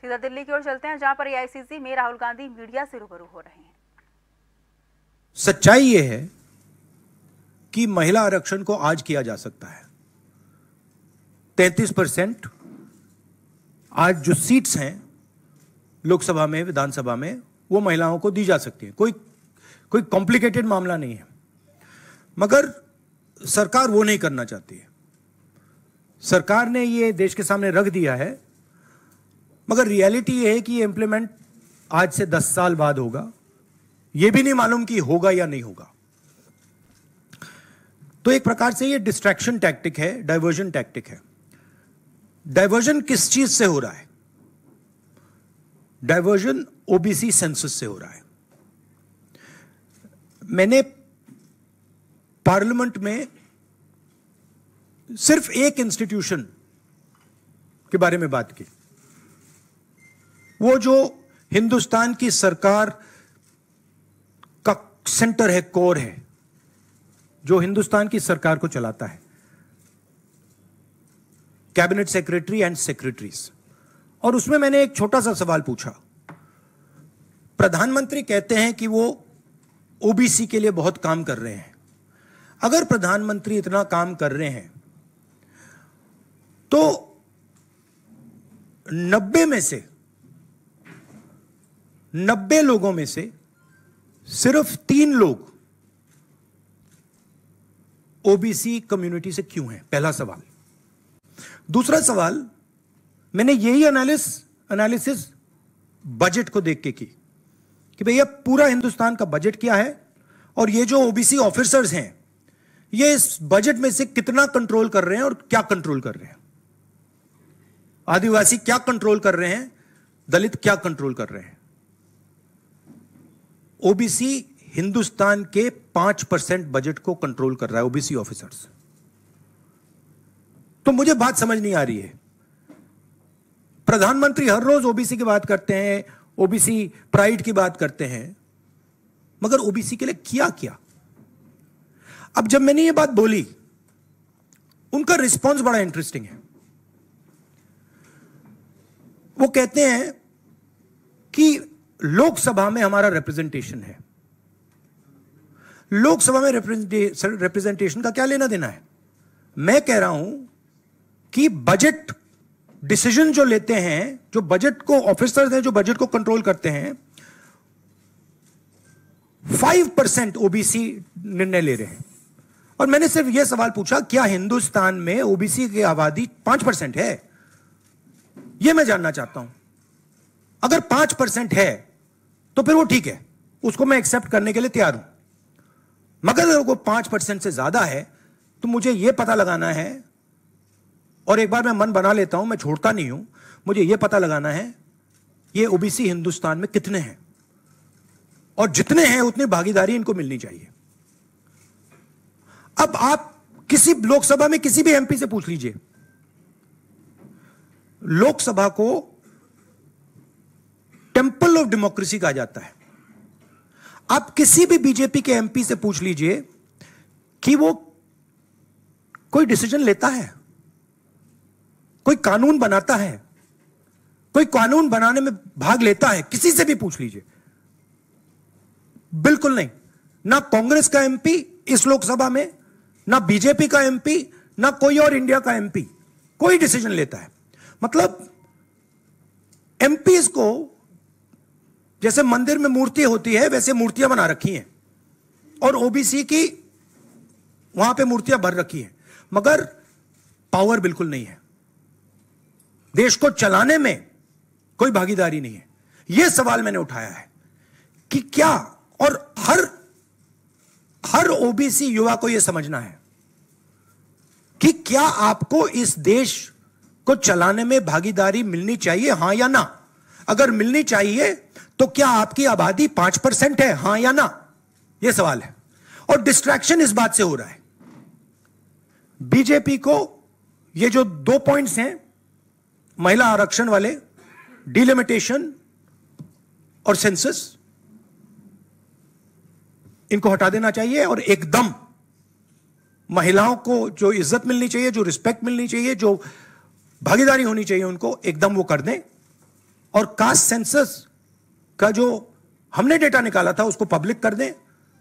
सीधा दिल्ली की ओर चलते हैं, जहाँ पर एआईसीसी में राहुल गांधी मीडिया से रूबरू हो रहे हैं। सच्चाई यह है कि महिला आरक्षण को आज किया जा सकता है। तैतीस परसेंट आज जो सीट्स हैं लोकसभा में, विधानसभा में, वो महिलाओं को दी जा सकती है। कोई कोई कॉम्प्लिकेटेड मामला नहीं है। मगर सरकार वो नहीं करना चाहती है। सरकार ने ये देश के सामने रख दिया है मगर रियलिटी ये है कि इंप्लीमेंट आज से दस साल बाद होगा। ये भी नहीं मालूम कि होगा या नहीं होगा। तो एक प्रकार से ये डिस्ट्रैक्शन टैक्टिक है डाइवर्जन टैक्टिक है। डाइवर्जन किस चीज़ से हो रहा है? डाइवर्जन ओबीसी सेंसस से हो रहा है। मैंने पार्लियामेंट में सिर्फ़ एक इंस्टीट्यूशन के बारे में बात की। वो जो हिंदुस्तान की सरकार का सेंटर है कोर है, जो हिंदुस्तान की सरकार को चलाता है। कैबिनेट सेक्रेटरी एंड सेक्रेटरीज और उसमें मैंने एक छोटा सा सवाल पूछा। प्रधानमंत्री कहते हैं कि वो ओबीसी के लिए बहुत काम कर रहे हैं। अगर प्रधानमंत्री इतना काम कर रहे हैं तो नब्बे में से नब्बे लोगों में से सिर्फ़ तीन लोग ओबीसी कम्युनिटी से क्यों हैं? पहला सवाल। दूसरा सवाल, मैंने यही एनालिस एनालिसिस बजट को देख के की कि भैया पूरा हिंदुस्तान का बजट क्या है और ये जो ओबीसी ऑफिसर्स हैं, ये इस बजट में से कितना कंट्रोल कर रहे हैं और क्या कंट्रोल कर रहे हैं? आदिवासी क्या कंट्रोल कर रहे हैं? दलित क्या कंट्रोल कर रहे हैं? ओबीसी हिंदुस्तान के पाँच परसेंट बजट को कंट्रोल कर रहा है ओबीसी ऑफिसर्स तो मुझे बात समझ नहीं आ रही है। प्रधानमंत्री हर रोज ओबीसी की बात करते हैं ओबीसी प्राइड की बात करते हैं। मगर ओबीसी के लिए किया क्या? अब जब मैंने ये बात बोली, उनका रिस्पॉन्स बड़ा इंटरेस्टिंग है। वो कहते हैं कि लोकसभा में हमारा रिप्रेजेंटेशन है। लोकसभा में रिप्रेजेंटेशन का क्या लेना देना है? मैं कह रहा हूँ कि बजट डिसीज़न जो लेते हैं, जो बजट को ऑफिसर्स हैं, जो बजट को कंट्रोल करते हैं फाइव परसेंट ओबीसी निर्णय ले रहे हैं। और मैंने सिर्फ़ यह सवाल पूछा, क्या हिंदुस्तान में ओबीसी की आबादी पाँच परसेंट है? यह मैं जानना चाहता हूँ। अगर पाँच परसेंट है तो फिर वो ठीक है। उसको मैं एक्सेप्ट करने के लिए तैयार हूँ। मगर अगर वो पाँच परसेंट से ज़्यादा है तो मुझे यह पता लगाना है, और एक बार मैं मन बना लेता हूँ, मैं छोड़ता नहीं हूँ, मुझे यह पता लगाना है, ये ओबीसी हिंदुस्तान में कितने हैं। और जितने हैं, उतनी भागीदारी इनको मिलनी चाहिए। अब आप किसी लोकसभा में किसी भी एमपी से पूछ लीजिए। लोकसभा को टेंपल ऑफ़ डेमोक्रेसी कहा जाता है। आप किसी भी बीजेपी के एमपी से पूछ लीजिए कि वो कोई डिसीज़न लेता है, कोई कानून बनाता है, कोई कानून बनाने में भाग लेता है, किसी से भी पूछ लीजिए। बिल्कुल नहीं। ना कांग्रेस का एमपी इस लोकसभा में, ना बीजेपी का एमपी, ना कोई और इंडिया का एमपी, कोई डिसीज़न लेता है। मतलब एमपीज को जैसे मंदिर में मूर्ति होती है, वैसे मूर्तियाँ बना रखी हैं। और ओबीसी की वहाँ पे मूर्तियाँ भर रखी हैं। मगर पावर बिल्कुल नहीं है। देश को चलाने में कोई भागीदारी नहीं है। यह सवाल मैंने उठाया है कि क्या और हर हर ओबीसी युवा को यह समझना है कि क्या आपको इस देश को चलाने में भागीदारी मिलनी चाहिए, हाँ या ना? अगर मिलनी चाहिए तो क्या आपकी आबादी पाँच परसेंट है? हाँ या ना? यह सवाल है। और डिस्ट्रैक्शन इस बात से हो रहा है। बीजेपी को ये जो दो पॉइंट्स हैं, महिला आरक्षण वाले डिलिमिटेशन और सेंसस इनको हटा देना चाहिए और एकदम महिलाओं को जो इज़्ज़त मिलनी चाहिए, जो रिस्पेक्ट मिलनी चाहिए, जो भागीदारी होनी चाहिए, उनको एकदम वो कर दें। और कास्ट सेंसस का जो हमने डेटा निकाला था उसको पब्लिक कर दें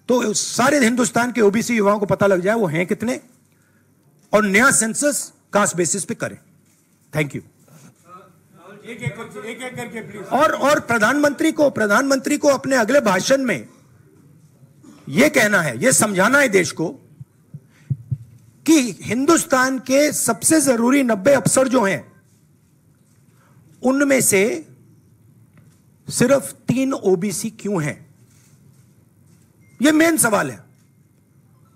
तो सारे हिंदुस्तान के ओबीसी युवाओं को पता लग जाए वो हैं कितने और नया सेंसस कास्ट बेसिस पे करें। थैंक यू एक एक एक एक करके प्लीज़ और और प्रधानमंत्री को प्रधानमंत्री को अपने अगले भाषण में यह कहना है यह समझाना है देश को कि हिंदुस्तान के सबसे ज़रूरी नब्बे अफसर जो हैं उनमें से सिर्फ़ तीन ओबीसी क्यों हैं? ये मेन सवाल है।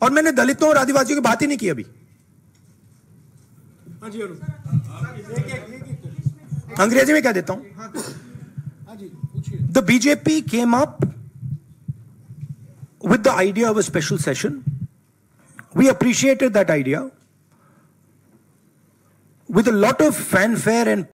और मैंने दलितों और आदिवासियों की बात ही नहीं की अभी। हाँ अंग्रेज़ी में क्या देता हूँ? The BJP came up with the idea of a special session we appreciated that idea with lot of fanfare and